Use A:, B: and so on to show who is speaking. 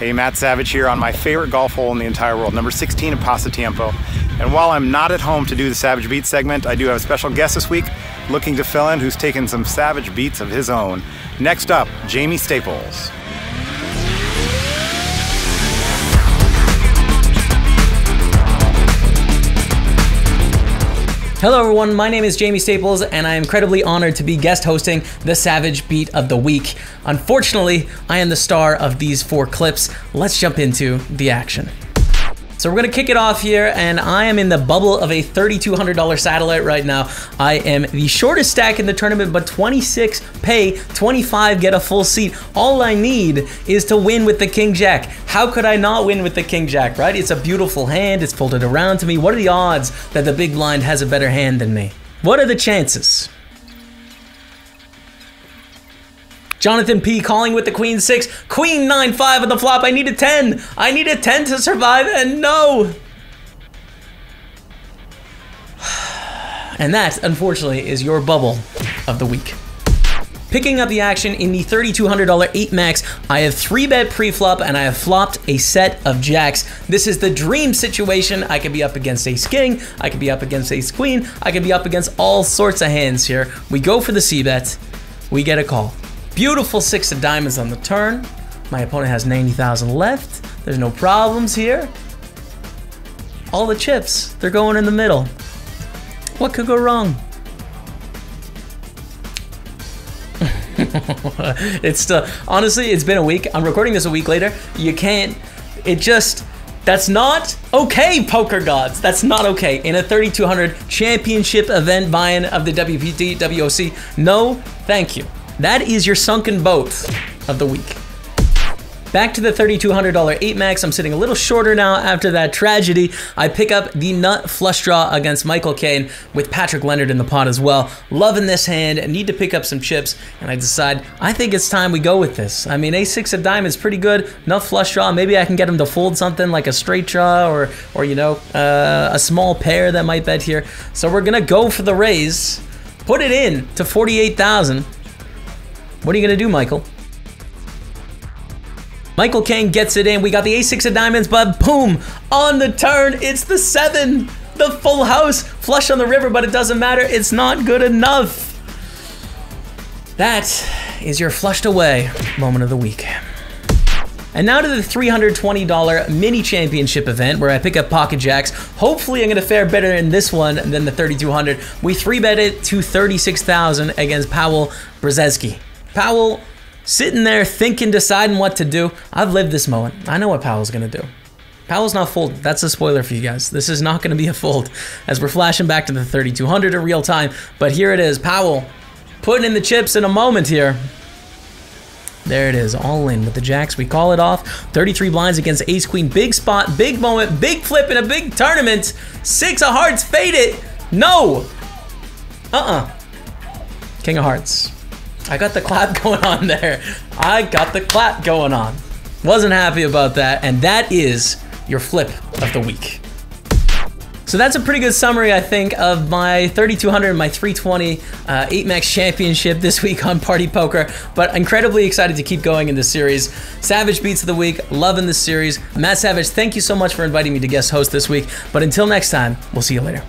A: Hey, Matt Savage here on my favorite golf hole in the entire world, number 16 at Pasatiempo. And while I'm not at home to do the Savage Beats segment, I do have a special guest this week looking to fill in who's taken some Savage Beats of his own. Next up, Jaime Staples.
B: Hello, everyone. My name is Jaime Staples, and I am incredibly honored to be guest hosting the Savage Beat of the Week. Unfortunately, I am the star of these four clips. Let's jump into the action. So we're gonna kick it off here, and I am in the bubble of a $3,200 satellite right now. I am the shortest stack in the tournament, but 26 pay, 25 get a full seat. All I need is to win with the King Jack. How could I not win with the King Jack, right? It's a beautiful hand, it's folded around to me. What are the odds that the big blind has a better hand than me? What are the chances? Jonathan P calling with the queen six, queen nine five on the flop. I need a 10. I need a 10 to survive, and no. And that, unfortunately, is your bubble of the week. Picking up the action in the $3,200 8 max, I have 3 bet pre-flop and I have flopped a set of jacks. This is the dream situation. I could be up against ace king, I could be up against ace queen, I could be up against all sorts of hands here. We go for the c-bet, we get a call. Beautiful six of diamonds on the turn. My opponent has 90,000 left. There's no problems here. All the chips, they're going in the middle. What could go wrong? it's still, honestly, it's been a week. I'm recording this a week later. You can't, it just, that's not okay, poker gods. That's not okay. In a 3200 championship event buy-in of the WPT WOC, no, thank you. That is your sunken boat of the week. Back to the $3,200 8 max. I'm sitting a little shorter now after that tragedy. I pick up the nut flush draw against Michael Kane with Patrick Leonard in the pot as well. Loving this hand, need to pick up some chips, and I decide I think it's time we go with this. I mean, A6 of diamonds is pretty good. Nut flush draw. Maybe I can get him to fold something like a straight draw or, or you know, uh, a small pair that might bet here. So we're gonna go for the raise. Put it in to 48,000. What are you going to do, Michael? Michael Kane gets it in. We got the A6 of diamonds, but boom, on the turn, it's the seven. The full house, flush on the river, but it doesn't matter. It's not good enough. That is your flushed away moment of the week. And now to the $320 mini championship event where I pick up pocket jacks. Hopefully I'm gonna fare better in this one than the 3200. We three bet it to 36,000 against Powell Brzezinski. Powell sitting there thinking, deciding what to do. I've lived this moment. I know what Powell's gonna do. Powell's not folded. That's a spoiler for you guys. This is not going to be a fold as we're flashing back to the 3200 in real time. But here it is. Powell putting in the chips in a moment here. There it is, all in with the jacks. We call it off. 33 blinds against ace queen. Big spot, big moment, big flip in a big tournament. Six of hearts, fade it. No. Uh-uh. King of hearts. I got the clap going on there. I got the clap going on. Wasn't happy about that, and that is your flip of the week. So that's a pretty good summary, I think, of my 3200 and my 320 uh, 8 Max Championship this week on Party Poker. But incredibly excited to keep going in this series. Savage Beats of the Week, loving this series. Matt Savage, thank you so much for inviting me to guest host this week. But until next time, we'll see you later.